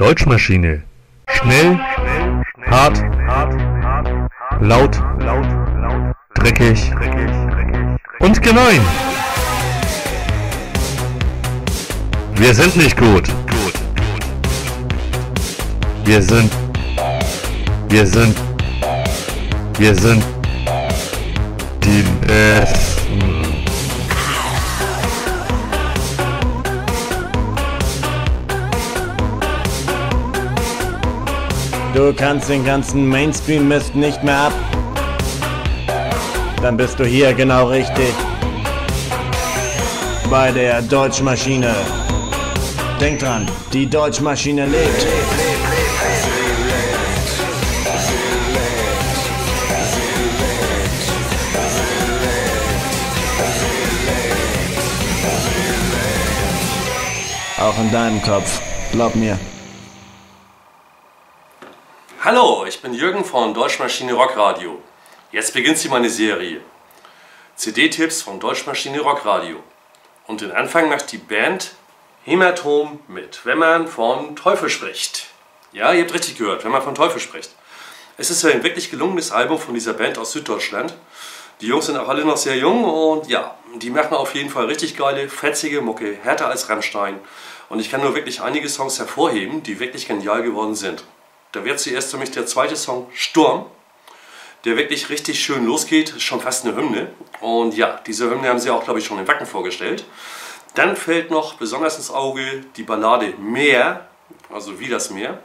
Deutschmaschine. Schnell, hart, laut, dreckig und gemein. Wir sind nicht gut. Wir sind. Wir sind. Wir sind. Die Besten. Du kannst den ganzen Mainstream-Mist nicht mehr ab. Dann bist du hier genau richtig. Bei der Deutschmaschine. Denk dran, die Deutschmaschine lebt. Auch in deinem Kopf. Glaub mir. Hallo, ich bin Jürgen von Deutschmaschine Rockradio. Jetzt beginnt sie meine Serie. CD-Tipps von Deutschmaschine Rockradio. Und den Anfang macht die Band Hämatom mit Wenn man von Teufel spricht. Ja, ihr habt richtig gehört, wenn man von Teufel spricht. Es ist ein wirklich gelungenes Album von dieser Band aus Süddeutschland. Die Jungs sind auch alle noch sehr jung und ja, die machen auf jeden Fall richtig geile, fetzige Mucke, härter als Rammstein. Und ich kann nur wirklich einige Songs hervorheben, die wirklich genial geworden sind. Da wird zuerst für mich der zweite Song Sturm, der wirklich richtig schön losgeht, ist schon fast eine Hymne. Und ja, diese Hymne haben sie auch, glaube ich, schon in Wacken vorgestellt. Dann fällt noch besonders ins Auge die Ballade Meer, also wie das Meer.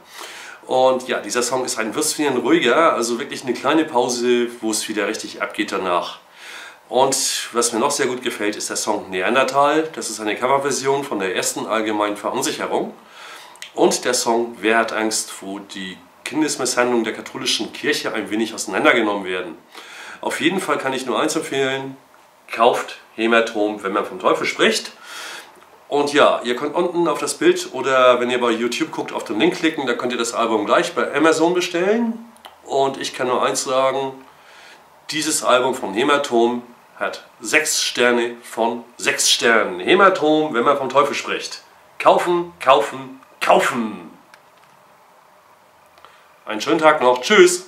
Und ja, dieser Song ist ein bisschen ruhiger, also wirklich eine kleine Pause, wo es wieder richtig abgeht danach. Und was mir noch sehr gut gefällt, ist der Song Neandertal. Das ist eine Coverversion von der ersten allgemeinen Verunsicherung. Und der Song Wer hat Angst, wo die Kindesmisshandlungen der katholischen Kirche ein wenig auseinandergenommen werden. Auf jeden Fall kann ich nur eins empfehlen, kauft Hämatom, wenn man vom Teufel spricht. Und ja, ihr könnt unten auf das Bild oder wenn ihr bei YouTube guckt, auf den Link klicken, da könnt ihr das Album gleich bei Amazon bestellen. Und ich kann nur eins sagen, dieses Album von Hämatom hat 6 Sterne von 6 Sternen. Hämatom, wenn man vom Teufel spricht. Kaufen, kaufen, kaufen! Einen schönen Tag noch. Tschüss!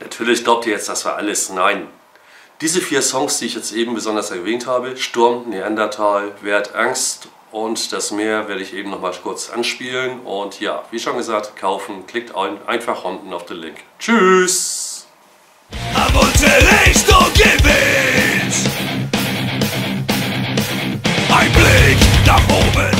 Natürlich glaubt ihr jetzt, das war alles. Nein. Diese vier Songs, die ich jetzt eben besonders erwähnt habe, Sturm, Neandertal, Wert, Angst und das Meer werde ich eben noch mal kurz anspielen. Und ja, wie schon gesagt, kaufen, klickt ein, einfach unten auf den Link. Tschüss! Ab unsere Richtung gewinnt moment.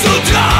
estudar.